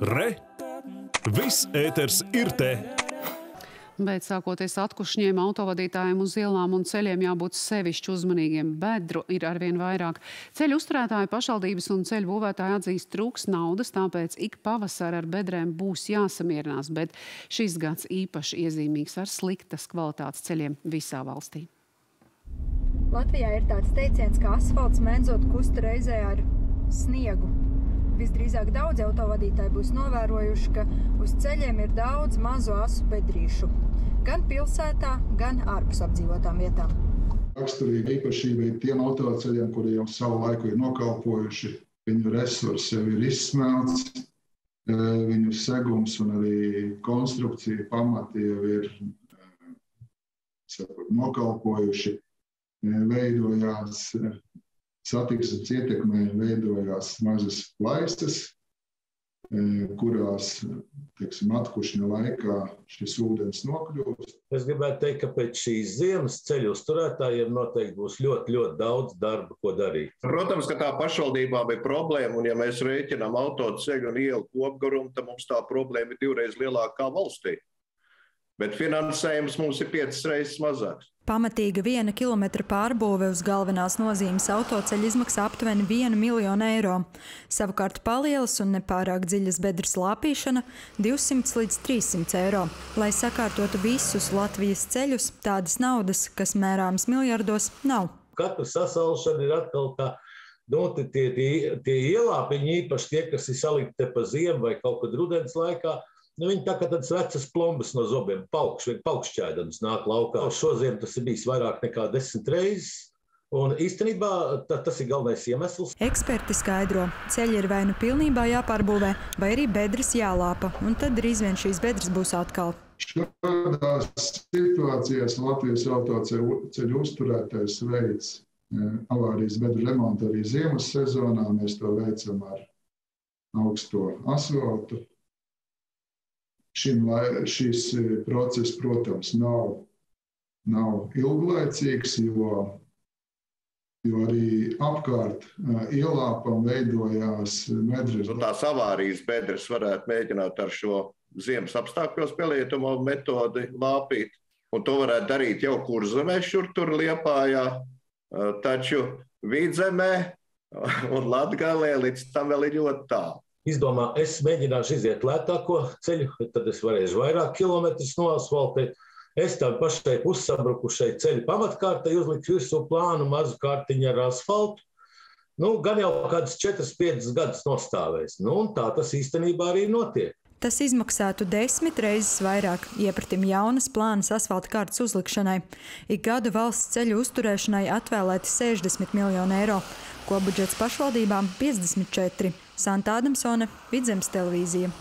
Re! Viss ēters ir te! Bet sākoties atkušņiem, autovadītājiem uz ielām un ceļiem jābūt sevišķi uzmanīgiem. Bedru ir arvien vairāk. Ceļu uzturētāji, pašvaldības un ceļu būvētāji atzīst trūks naudas, tāpēc ik pavasar ar bedrēm būs jāsamierinās. Bet šis gads īpaši iezīmīgs ar sliktas kvalitātes ceļiem visā valstī. Latvijā ir tāds teiciens, ka asfalts menzot kusta reizē ar sniegu visdrīzāk daudz autovadītāji būs novērojuši, ka uz ceļiem ir daudz mazu asu bedrīšu. Gan pilsētā, gan ārpus apdzīvotām vietām. Raksturīga īpašība ir tiem autoceļiem, kuri jau savu laiku ir nokalpojuši. Viņu resursi jau ir izsmelts, e, viņu segums un arī konstrukcija pamati jau ir e, sakot, nokalpojuši. E, veidojās satiksmes ietekmē veidojās mazas plaistas, e, kurās teiksim, atkušņa laikā šis ūdens nokļūst. Es gribētu teikt, ka pēc šīs ziemas ceļu uzturētājiem noteikti būs ļoti, ļoti daudz darba, ko darīt. Protams, ka tā pašvaldībām ir problēma, un ja mēs rēķinām autoceļu un ielu kopgarumu, tad mums tā problēma ir divreiz lielākā kā valstī bet finansējums mums ir piecas reizes mazāks. Pamatīga viena kilometra pārbūve uz galvenās nozīmes autoceļa izmaksā aptuveni 1 miljonu eiro. Savukārt palielas un nepārāk dziļas bedres lāpīšana - 200 līdz 300 eiro. Lai sakārtotu visus Latvijas ceļus, tādas naudas, kas mērāmas miljardos, nav. Katra sasalšana ir atkal tā. Nu, tie, tie, tie ielāpiņi, īpaši tie, kas ir salikti pa ziemu vai kaut kad rudens laikā, Nu, viņi tā kā tādas vecas plombas no zobiem, paukš, paukšķēdamas nāk laukā. Šodien tas ir bijis vairāk nekā desmit reizes. Un īstenībā tā, tas ir galvenais iemesls. Eksperti skaidro, ceļi ir vai nu pilnībā jāpārbūvē, vai arī bedres jālāpa, un tad drīz vien šīs bedres būs atkal. Šādās situācijās Latvijas autoceļu uzturētais veids e, avārijas bedru remontu arī ziemas sezonā. Mēs to veicam ar augsto asfaltu, Šim, šis e, process, protams, nav, nav ilglaicīgs, jo, jo arī apkārt e, ielāpam veidojās medres. Nu, tās avārijas bedres varētu mēģināt ar šo ziemas apstākļos pielietomo metodi lāpīt. Un to varētu darīt jau kurzemē, šur tur liepājā, taču vidzemē un latgalē līdz tam vēl ir ļoti tālu izdomā, es mēģināšu iziet lētāko ceļu, tad es varēšu vairāk kilometrus noasfaltēt. Es tam pašai uzsabrukušai ceļu pamatkārtai uzliku virsū plānu mazu kārtiņu ar asfaltu. Nu, gan jau kādas 4-5 gadus nostāvēs. Nu, tā tas īstenībā arī notiek. Tas izmaksātu desmit reizes vairāk, iepratim jaunas plānas asfalta kārtas uzlikšanai. Ik gadu valsts ceļu uzturēšanai atvēlēti 60 miljoni eiro, ko budžets pašvaldībām 54. Santa Adamsone, Vidzemes televīzija.